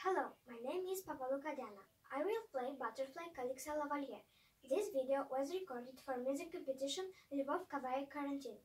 Hello, my name is Pavaluca Diana. I will play Butterfly Calixa Lavallée. This video was recorded for music competition Lvov Kawai Quarantine.